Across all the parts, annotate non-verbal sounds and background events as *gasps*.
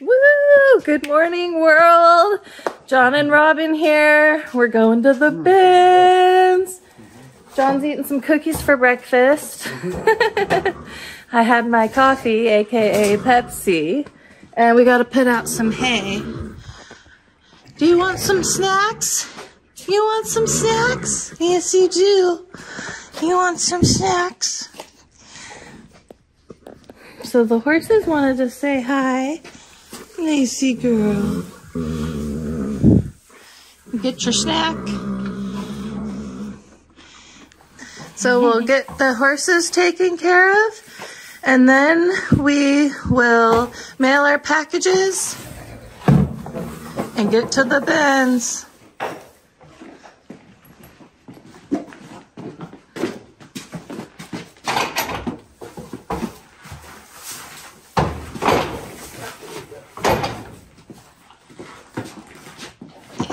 Woo! Good morning, world. John and Robin here. We're going to the mm-hmm. bins. John's eating some cookies for breakfast. Mm-hmm. *laughs* I had my coffee, aka Pepsi, and we gotta put out some hay. Do you want some snacks? You want some snacks? Yes, you do. You want some snacks? So the horses wanted to say hi. Lazy girl. Get your snack. So we'll get the horses taken care of and then we will mail our packages and get to the bins.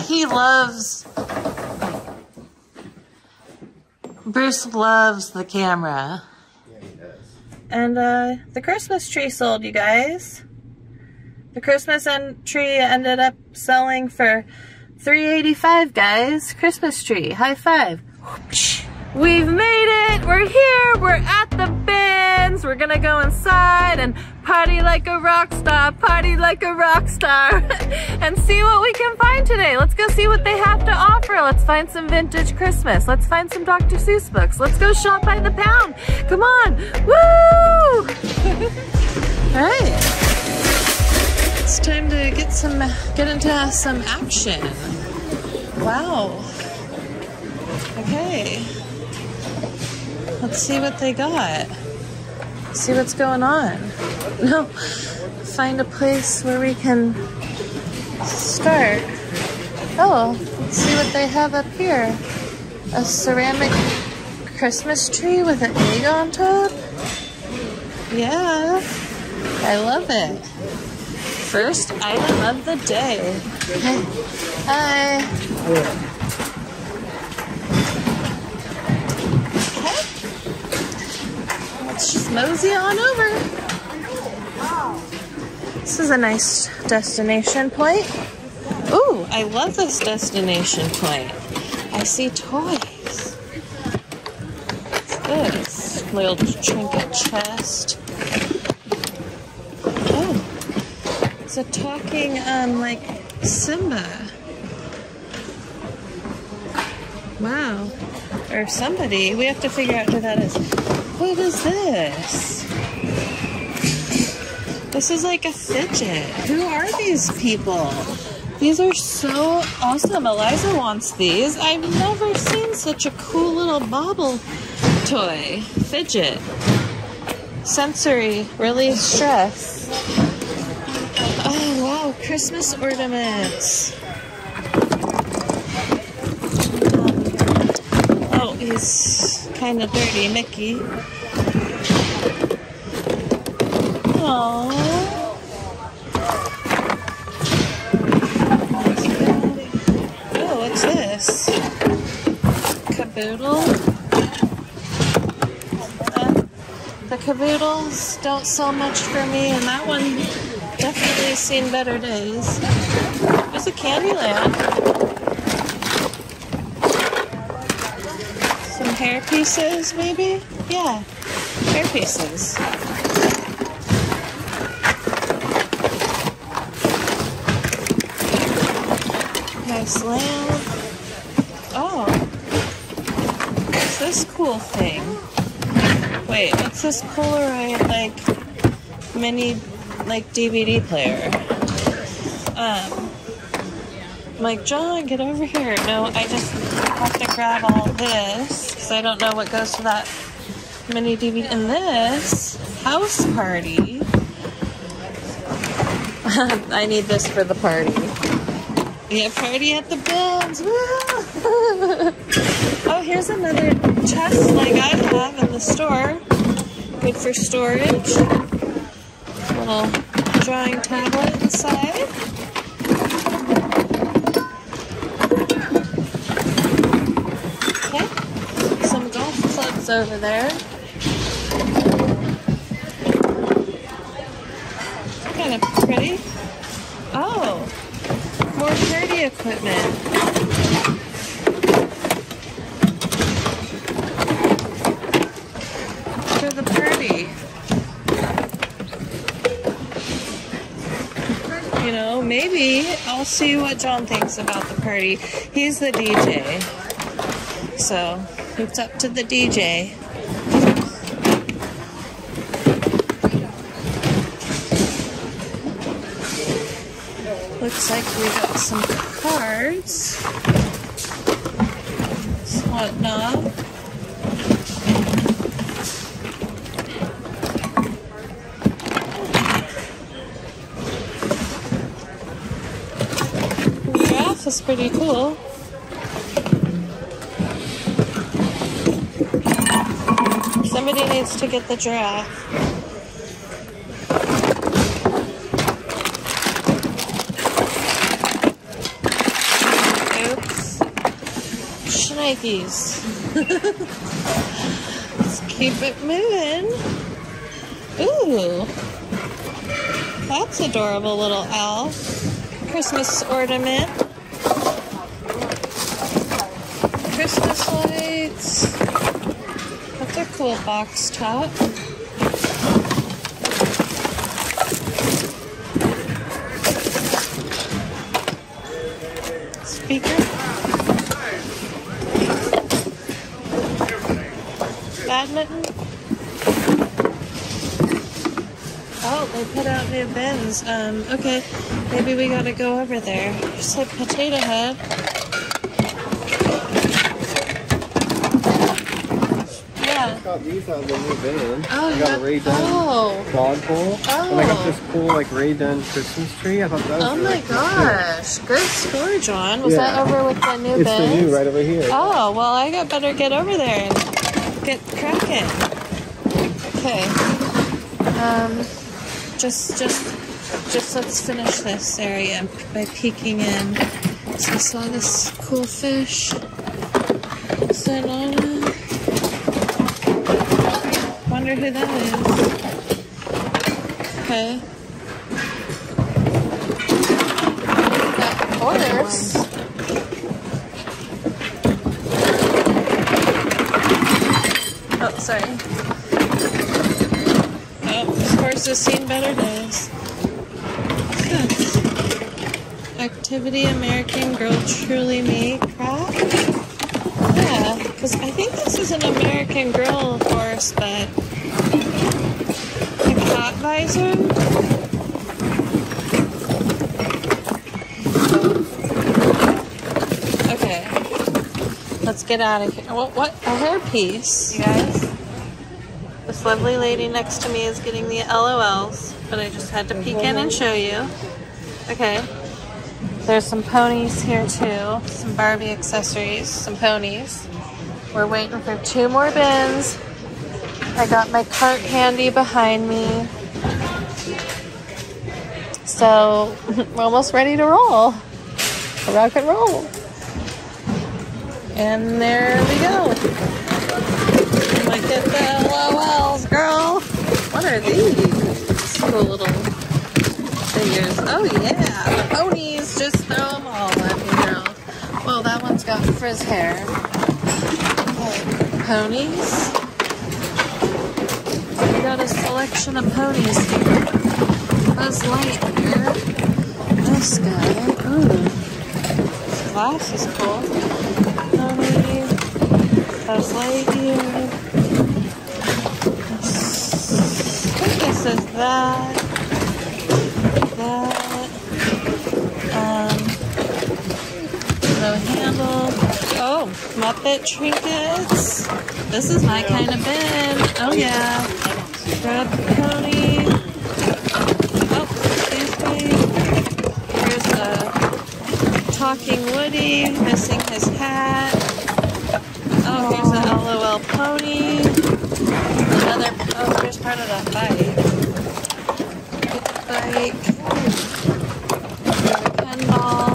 He loves Bruce loves the camera. Yeah, he does. And uh, the Christmas tree sold, you guys. The Christmas tree ended up selling for 385 guys. Christmas tree. High five. We've made it. We're here. We're at the bins. We're gonna go inside and party like a rock star. Party like a rock star. *laughs* and see what we can find today. Let's go see what they have to offer. Let's find some vintage Christmas. Let's find some Dr. Seuss books. Let's go shop by the pound. Come on. Woo! *laughs* All right. It's time to get some, get into some action. Wow. Okay. Let's see what they got. See what's going on. *laughs* No, find a place where we can start. Oh, let's see what they have up here. A ceramic Christmas tree with an egg on top? Yeah, I love it. First item of the day. Hi. Okay. Let's just mosey on over. This is a nice destination point. Ooh, I love this destination point. I see toys. What's this? Little trinket chest. Oh, it's a talking, um, like Simba. Wow. Or somebody. We have to figure out who that is. What is this? This is like a fidget. Who are these people? These are so awesome. Eliza wants these. I've never seen such a cool little bobble toy. Fidget. Sensory release stress. Oh wow, Christmas ornaments. Oh, he's kind of dirty, Mickey. Aww. Oh, what's this? Caboodle? Uh, the caboodles don't sell much for me, and that one definitely seen better days. There's a Candyland. Pieces, maybe? Yeah, hair pieces. Nice lamp. Oh. What's this cool thing? Wait, what's this Polaroid, like, mini, like, DVD player? Um, I'm like, John, get over here. No, I just have to grab all this, because I don't know what goes to that mini DVD. And this, house party. *laughs* I need this for the party. Yeah, party at the bins. *laughs* Oh, here's another chest like I have in the store. Good for storage. Little drawing tablet inside. Okay. Some clubs over there. Kind of pretty. Oh. More party equipment. For the party. You know, maybe I'll see what John thinks about the party. He's the DJ. So, it's up to the DJ. Looks like we got some cards. Whatnot. Giraffe is pretty cool. Somebody to get the giraffe. Shnikes. *laughs* Let's keep it moving. Ooh. That's adorable little elf. Christmas ornament. Christmas lights. That's a box top. Speaker. Badminton. Oh, they put out new bins. Um, okay, maybe we gotta go over there. Said Potato Head. Yeah. Got these out of the new bin. Oh, I got a Rae Dunn oh. dog bowl. And I Oh. got this cool like Rae Dunn Christmas tree. I thought that was Oh really my cool, too. gosh. Good score, John. Was that over with the new bin? It's bins? the new right over here. Oh, well, I got better get over there and get cracking. Okay. Um, just, just, just let's finish this area by peeking in. So I saw this cool fish. Sonana. Wonder who that is. Okay. Got horse. Oh, sorry. Oh, this horse has seen better days. Activity American Girl Truly Me craft? Yeah, because I think this is an American Girl horse, but a cat visor? Okay. Let's get out of here. What? What? A hairpiece, you guys. This lovely lady next to me is getting the LOLs, but I just had to peek in and show you. Okay. There's some ponies here too. Some Barbie accessories, some ponies. We're waiting for two more bins. I got my cart handy behind me. So *laughs* we're almost ready to roll. Rock and roll. And there we go. Look at the LOLs, girl. What are these? Cool little figures. Oh yeah, ponies. Just throw them all at me, girl. Well, that one's got frizz hair. Okay, Ponies. Got a selection of ponies here. Buzz Lightyear. This guy. Ooh. His glass is cool. Pony. Buzz Lightyear. I think this is that. That. Um. No handle. Oh, Muppet trinkets. This is my kind of bin. Oh yeah. Oh, excuse me. Here's a talking Woody missing his hat. Oh, here's a LOL pony. Another. Oh, here's part of the bike. Bike. Here's a Ken doll.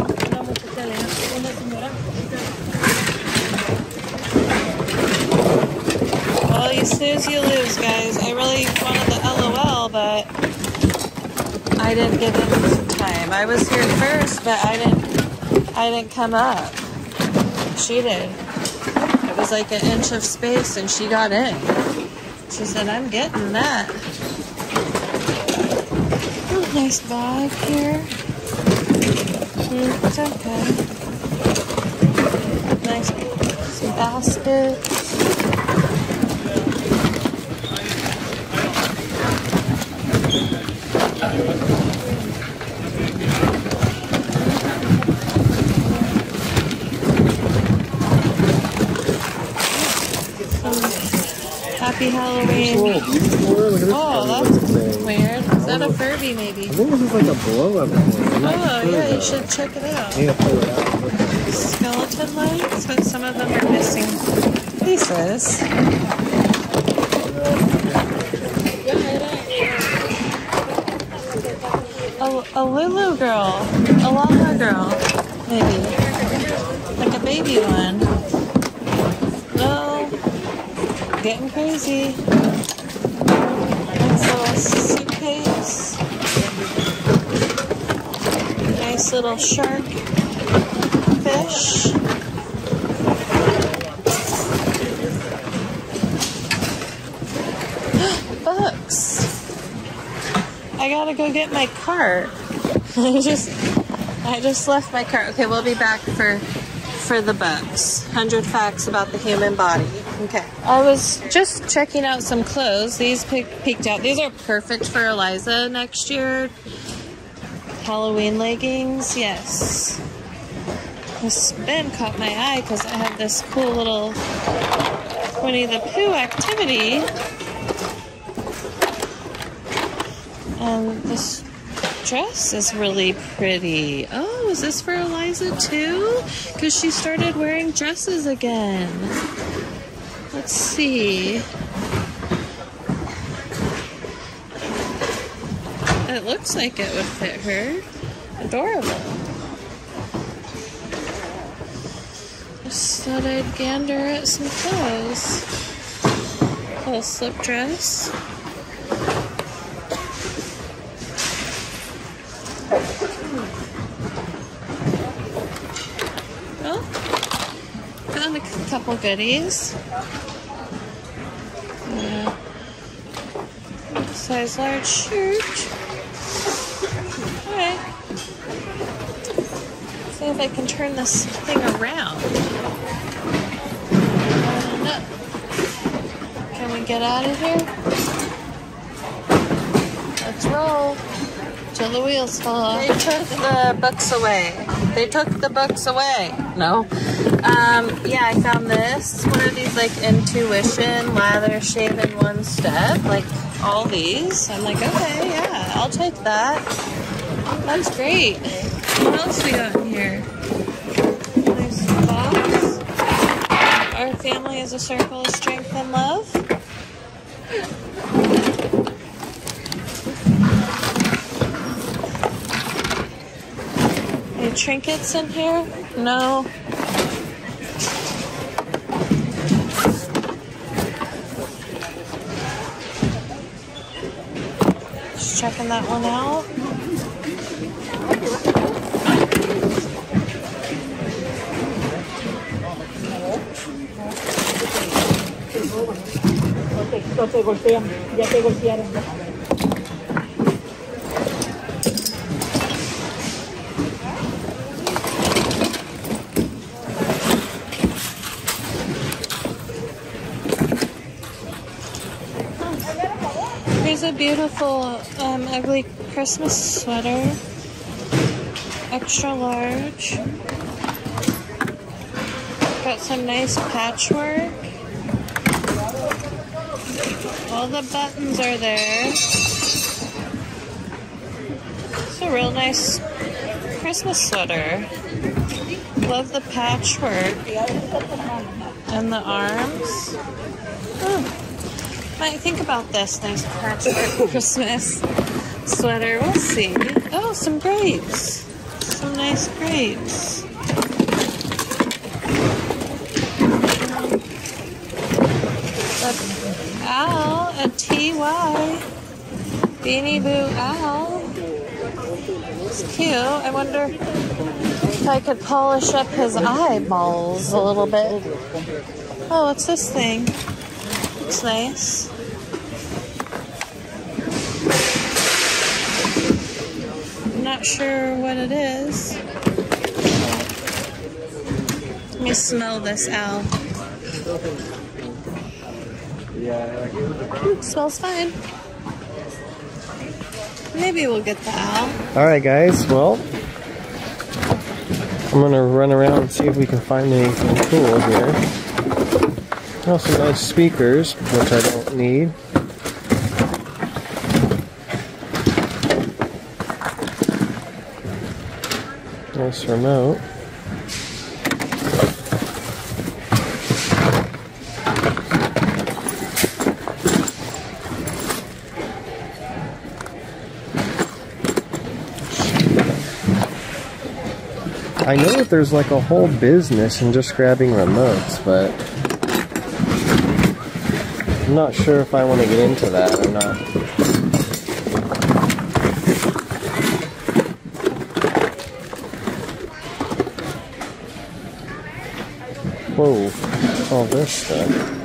Well, you snooze, you lose, guys. I really wanted the LOL, but I didn't get in in time. I was here first, but I didn't I didn't come up. She did. It was like an inch of space and she got in. She said, I'm getting that. Oh, nice bag here. It's okay. Nice some baskets. Happy Halloween. Oh, beautiful. Oh, Look at this Oh, that's weird. Is that a Furby maybe? I think this is like a blow up toy. I'm Oh, yeah, you should check it out. Need to pull it out. Skeleton legs, but some of them are missing pieces. A, Lulu girl, a llama girl, maybe. Like a baby one. No, getting crazy. Nice little suitcase. Nice little shark fish. *gasps* Books. I gotta go get my cart. *laughs* I just I just left my car. Okay, we'll be back for for the books. 100 facts about the human body. Okay. I was just checking out some clothes. These pe- peeked out. These are perfect for Eliza next year. Halloween leggings. Yes. This bin caught my eye because I have this cool little Winnie the Pooh activity. And this dress is really pretty. Oh, is this for Eliza too? Because she started wearing dresses again. Let's see. It looks like it would fit her. Adorable. Just thought I'd gander at some clothes. Little slip dress. Well, found a c- couple goodies. Uh, size large shirt. Alright. See if I can turn this thing around. Can we get out of here? Let's roll till the wheels fall off. They took the books away. They took the books away. No. Um, yeah, I found this. What are these like intuition, lather, shave in one step? Like all these. I'm like, okay, yeah, I'll take that. That's great. What else we got in here? Our family is a circle of strength and love. Any trinkets in here? No. Checking that one out. No te golpean, ya te golpearon. Beautiful um, ugly Christmas sweater. Extra large. Got some nice patchwork. All the buttons are there. It's a real nice Christmas sweater. Love the patchwork and the arms. Oh. Might think about this nice *coughs* Christmas sweater. We'll see. Oh, some grapes. Some nice grapes. A owl, a TY. Beanie Boo owl. It's cute. I wonder if I could polish up his eyeballs a little bit. Oh, what's this thing? It's nice. Sure what it is. Let me smell this owl. Hmm, smells fine. Maybe we'll get the owl. All right, guys. Well, I'm gonna run around and see if we can find anything cool here. Some nice speakers, which I don't need. Nice remote. I know that there's like a whole business in just grabbing remotes, but I'm not sure if I want to get into that or not. Whoa, all this stuff.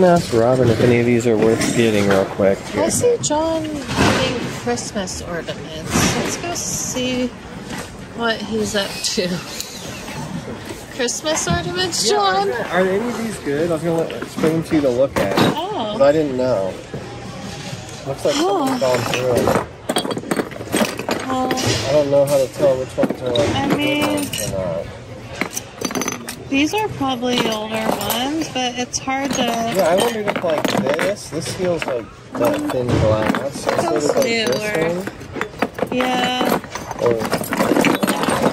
Gonna ask Robin if any of these are worth getting real quick. I see John getting Christmas ornaments. Let's go see what he's up to. Christmas ornaments, John? Are any of these good? I was gonna let, just bring them to you to look at. Oh. But Oh, I didn't know. Looks like someone's gone through them. I don't know how to tell which ones are like I good mean- ones or not. These are probably older ones, but it's hard to. Yeah, I wondered if like this, this feels like that thin glass. So Feels instead of like newer. Yeah, or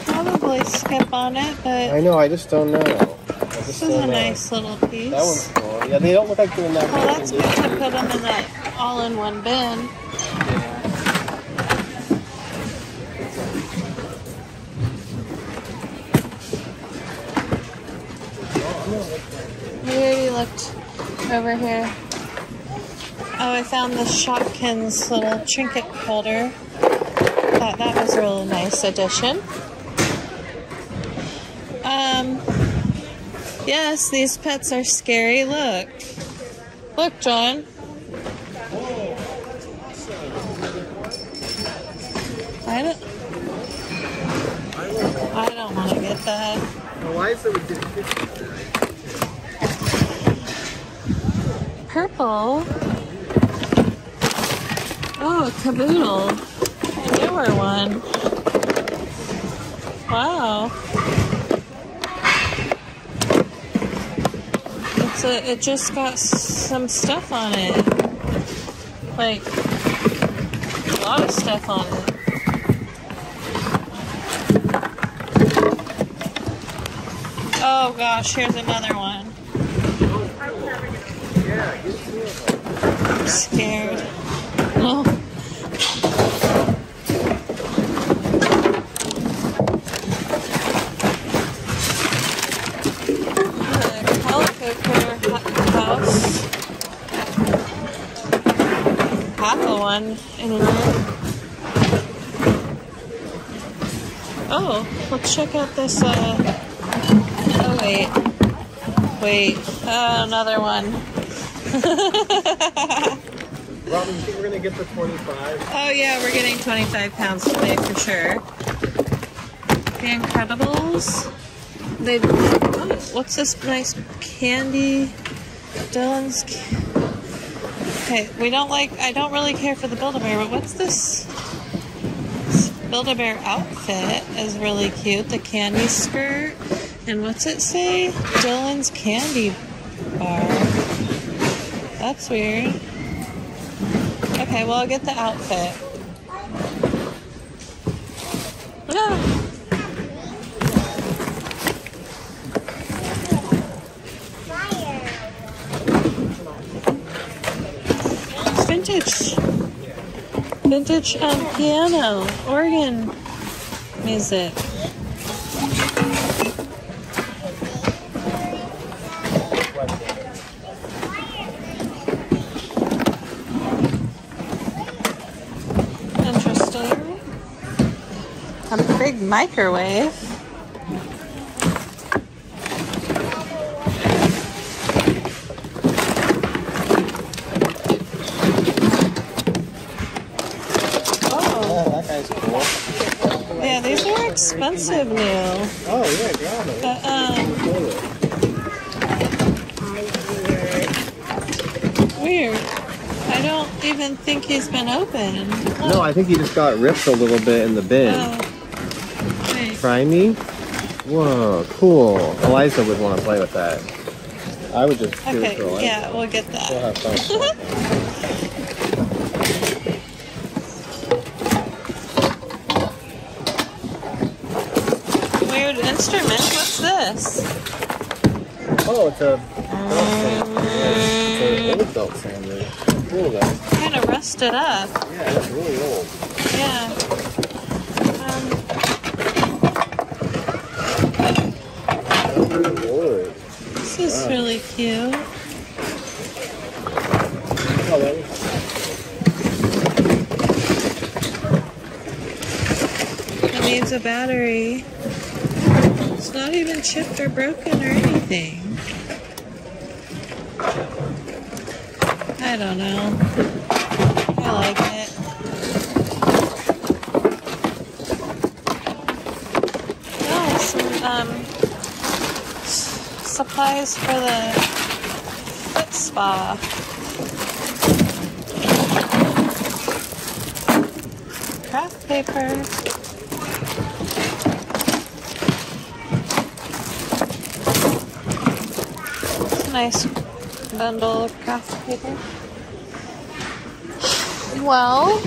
probably skip on it, but I know, I just don't know. Just this is a know. nice little piece. That one's cool. Yeah, they don't look like they're in that Well, that's good to put them in that all-in-one bin. We already looked over here. Oh, I found the Shopkins little trinket holder. Thought that was a really nice addition. Um, yes, these pets are scary. Look. Look, John. I don't. I don't want to get that. Why is it ridiculous? Purple. Oh, caboodle. A newer one. Wow. It's a, it just got some stuff on it. Like, a lot of stuff on it. Oh gosh, here's another one. I'm scared. Oh. The Calico Critter hu- House. yellow one anywhere. Oh, let's check out this, uh, oh wait. Wait, oh, another one. *laughs* Robin, you think we're gonna get the 25? Oh yeah, we're getting 25 pounds today for sure. The Incredibles. They. Oh, what's this nice candy? Dylan's. ca- Okay, we don't like. I don't really care for the Build-A-Bear, but what's this? Build-A-Bear outfit is really cute. The candy skirt. And what's it say? Dylan's candy bar. That's weird. Okay, well, I'll get the outfit. Ah. Vintage. Vintage um, piano, organ music. Interesting. A big microwave. Oh, Oh, that guy's cool. yeah, these are expensive new. Oh, yeah, grab it. But, um, weird. I don't even think he's been opened. No, I think he just got ripped a little bit in the bin. Oh. Me? Whoa, cool. Eliza would want to play with that. I would just Okay, yeah, we'll get We'll that. have fun. *laughs* Weird instrument. What's this? oh, it's a belt sander. It's an old belt sander. Cool though. Kind of rusted up. Yeah, it's really old. Yeah. Um, Oh, this is really cute. Oh, It needs a battery. It's not even chipped or broken or anything. I don't know. I like it. Oh, some um, supplies for the foot spa. Craft paper. Nice bundle of craft paper. Well,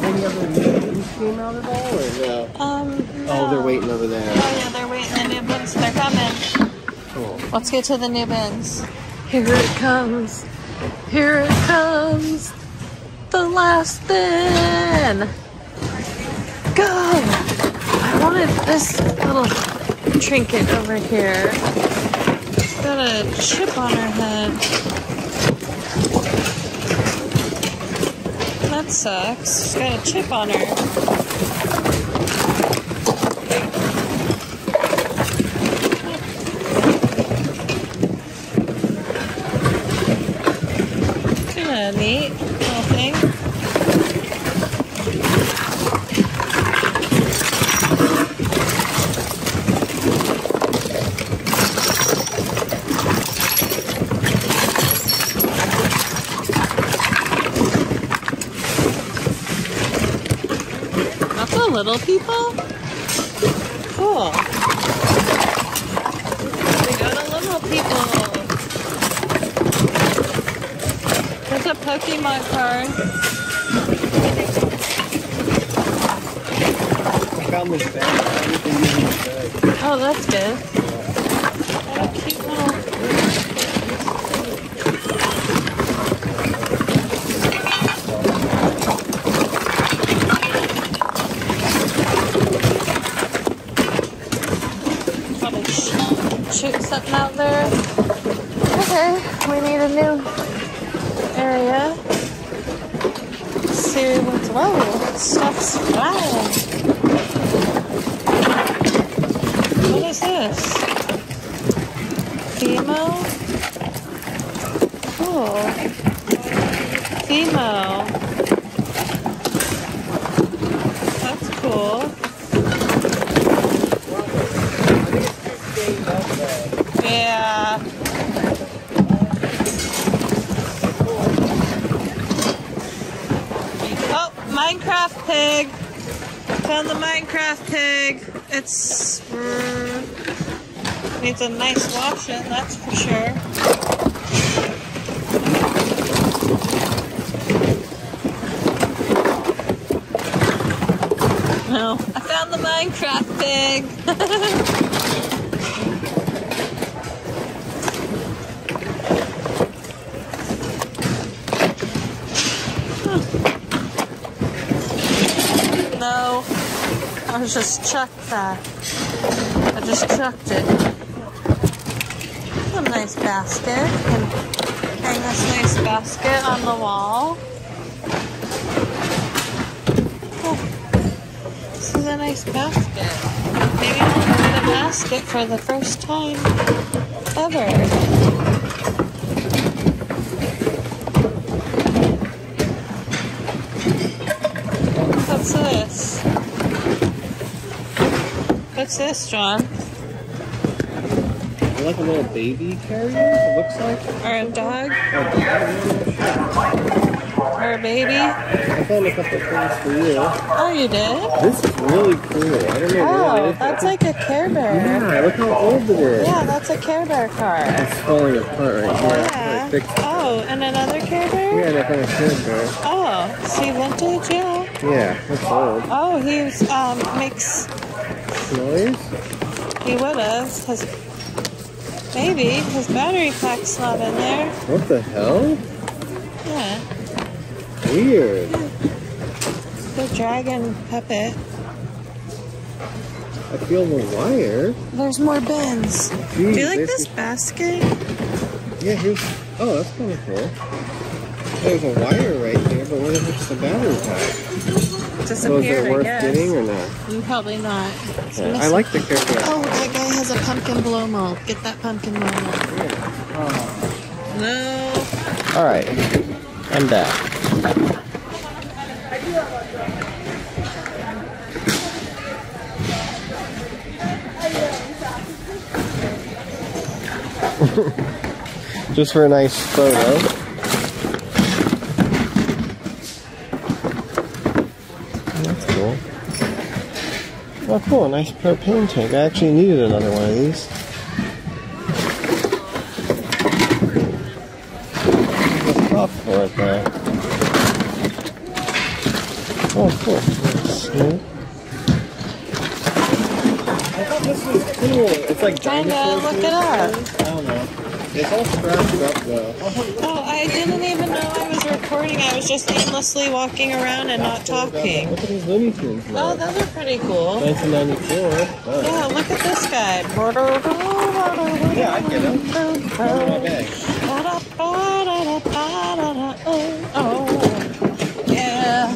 Any other news came out at all, or no? um. Oh, they're waiting over there. Oh yeah, they're waiting. The new bins, they're coming. Cool. Let's get to the new bins. Here it comes. Here it comes. The last bin. Go. I wanted this little trinket over here. Got a chip on her head. That sucks. She's got a chip on her. Kinda neat little thing. Not the little people? Cool. We got a little people. There's a Pokemon card. I found this bag. Everything is in this bag. Oh, that's good. What a cute little. Probably sh- shoot something out there. Okay, we need a new area. Let's see what's whoa, stuff's flying. What is this? Fimo? Cool. Fimo. That's cool. Yeah. Oh, Minecraft pig. Found the Minecraft pig. It's mm, needs a nice washing, that's for sure. No, I found the Minecraft pig. *laughs* No, I just chucked that. I just chucked it. Nice basket. Can hang this nice basket on the wall. Oh, this is a nice basket. Maybe I'll get a basket for the first time ever. What's this? What's this, John? Like a little baby carrier, it looks like. Or a dog? Oh, Or a baby? I found a couple things for you. Oh, you did? This is really cool. I don't know what it Oh, is. that's like a Care Bear. Yeah, look how old it is. Yeah, that's a Care Bear car. It's falling apart right here. Yeah. Fixed it. Oh, and another Care Bear? Yeah, of Care Bear. Oh, see vintage, yeah. Yeah, that's old. Oh, he's um makes Noise? he would have maybe his battery pack's not in there. What the hell? Yeah, Weird. the dragon puppet. I feel the wire. There's more bins. Jeez, Do you like this this is- basket? Yeah, here's. Oh, that's kind of cool. There's a wire right here, but where the heck's the battery pack? So is Disappeared, it I worth guess. getting or not? Mm, Probably not. It's Yeah, I like the character. Oh, that guy has a pumpkin blow mold. Get that pumpkin blow mold. No. All right, I'm back. *laughs* Just for a nice photo. That's cool. Oh, cool. Nice propane tank. I actually needed another one of these. There's a prop for it there. Oh, cool. Snoop. I thought this was cool. It's like Trying to dinosaurs look it up. something. I don't know. It's all scratched up though. Oh, I didn't even know I was recording. I was just aimlessly walking around and not talking. Look at these Looney Tunes. Oh, those are pretty cool. 1994. Oh. Yeah, look at this guy. Yeah, I get bag. Oh, yeah.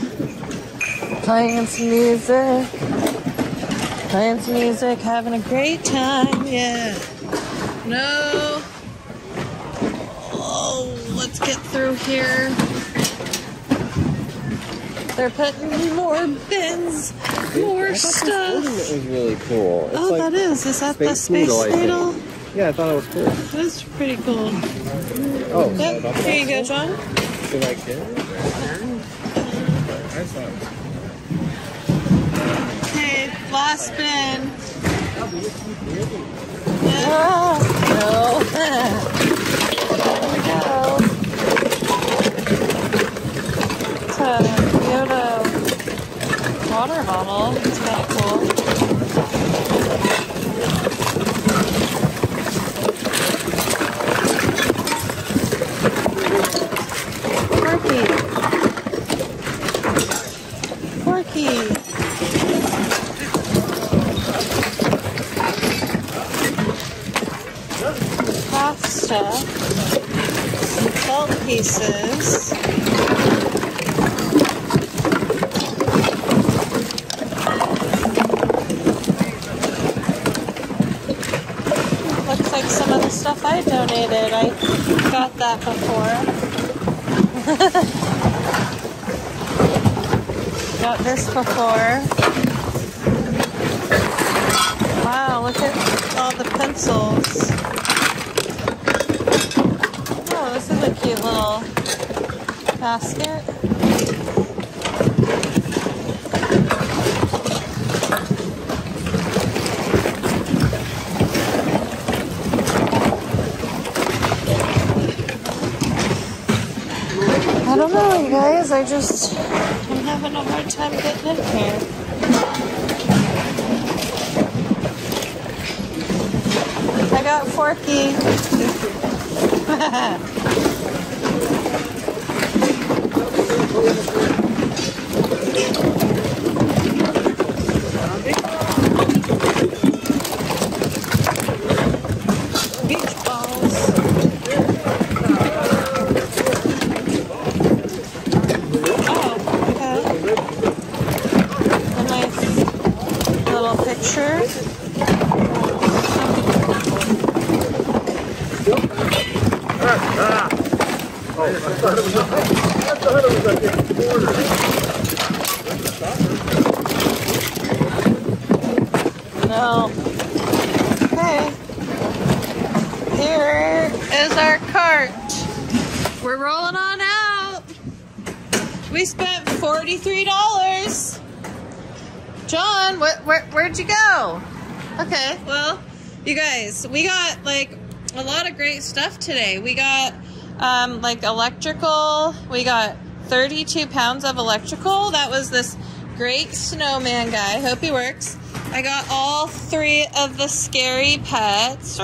Playing some music. Playing some music, having a great time, yeah. No. Oh, get through here. They're putting more bins, more I thought this stuff. was really cool. It's Oh, like that is. Is that the Space Space Needle? Yeah, I thought it was cool. That's pretty cool. Oh, Yep, here you go, John. Should I get it? Okay, last spin. Ah, *laughs* no. *laughs* There we go. It's a Yoda water bottle. It's kind of cool. Porky. Porky. Stuff. Some felt pieces. Looks like some of the stuff I donated. I got that before. Got this before. Wow, look at all the pencils. Oh, this is a cute little basket. I don't know, you guys. I just having a hard time getting in here. I got Forky. *laughs* Beach balls. Oh, okay. A nice little picture. No. Okay. Here is our cart. We're rolling on out. We spent $43. John, what, where, where'd you go? Okay, well, you guys, we got like a lot of great stuff today. We got um, like electrical, we got 32 pounds of electrical. That was this great snowman guy. Hope he works. I got all three of the scary pets.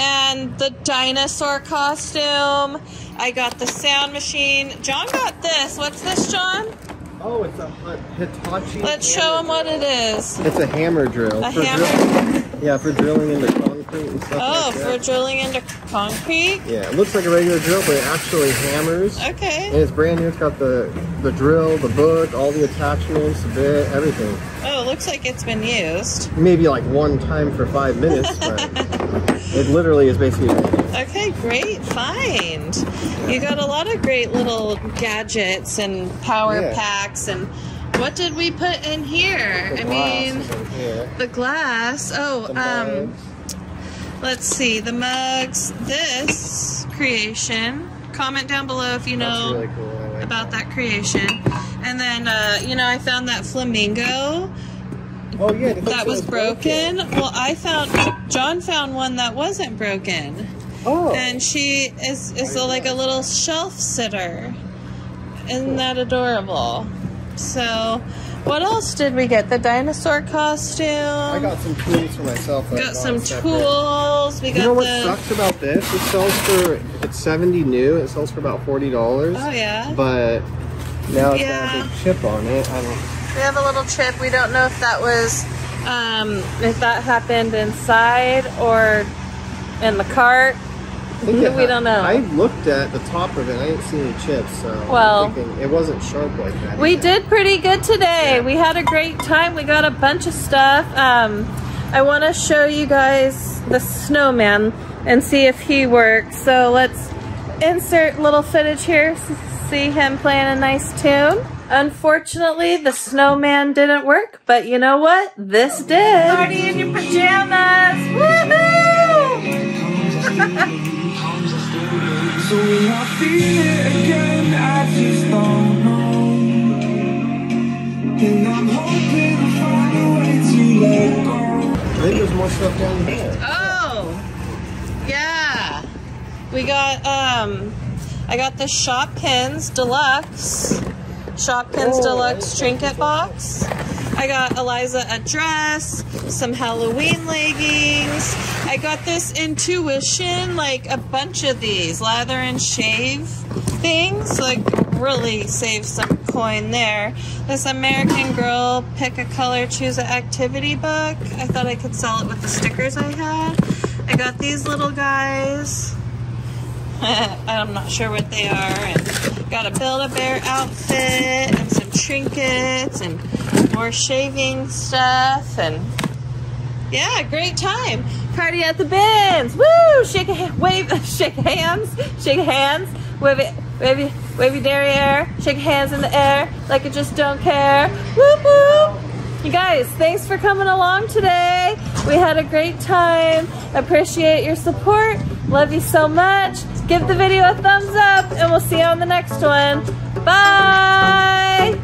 And the dinosaur costume. I got the sound machine. John got this. What's this, John? Oh, it's a Hitachi. Let's show him what it is. It's a hammer drill. A for hammer? drill- yeah, for drilling into concrete and stuff Oh, like for drilling into concrete? Yeah, it looks like a regular drill, but it actually hammers. Okay. And it's brand new. It's got the the drill, the book, all the attachments, the bit, everything. Oh, it looks like it's been used. Maybe like one time for five minutes, *laughs* but it literally is basically. Okay, great find. You got a lot of great little gadgets and power Yeah. packs and what did we put in here? I mean, here. the glass. Oh, um. Let's see. The mugs, this creation. Comment down below if you That's know really cool. Like about that creation. And then, uh, you know, I found that flamingo Oh yeah, that was so broken. Well, I found, John found one that wasn't broken. Oh. And she is, is a, like a little shelf sitter. Isn't that adorable? So, what else did we get? The dinosaur costume. I got some tools for myself. Got some separate. tools. We got You know what the. sucks about this? It sells for it's seventy new. It sells for about forty dollars. Oh yeah. But now it's got a big chip on it. I don't. We have a little chip. We don't know if that was, um, if that happened inside or in the cart. I We had- don't know. I looked at the top of it. I didn't see any chips, so Well- I'm thinking it wasn't sharp like that. We either. did pretty good today. We had a great time. We got a bunch of stuff. Um, I want to show you guys the snowman and see if he works. So let's insert little footage here. See him playing a nice tune. Unfortunately, the snowman didn't work, but you know what? This did. Party in your pajamas! Woohoo! *laughs* So will I feel it again? I just don't know. And I'm hoping to find a way to let go. I think there's more stuff down there. Oh, yeah. We got, um, I got the Shopkins Deluxe. Shopkins Oh, Deluxe trinket box. I got Eliza a dress, some Halloween leggings. I got this intuition, like a bunch of these lather and shave things. Like really save some coin there. This American Girl pick a color, choose an activity book. I thought I could sell it with the stickers I had. I got these little guys. *laughs* I'm not sure what they are. And got a Build-A-Bear outfit and some trinkets and more shaving stuff and yeah, great time. Party at the bins. Woo! Shake a wave, *laughs* shake hands, shake hands, wave it, wave it, derriere, shake hands in the air like you just don't care. Whoop! You guys, thanks for coming along today. We had a great time. Appreciate your support. Love you so much. Give the video a thumbs up and we'll see you on the next one. Bye!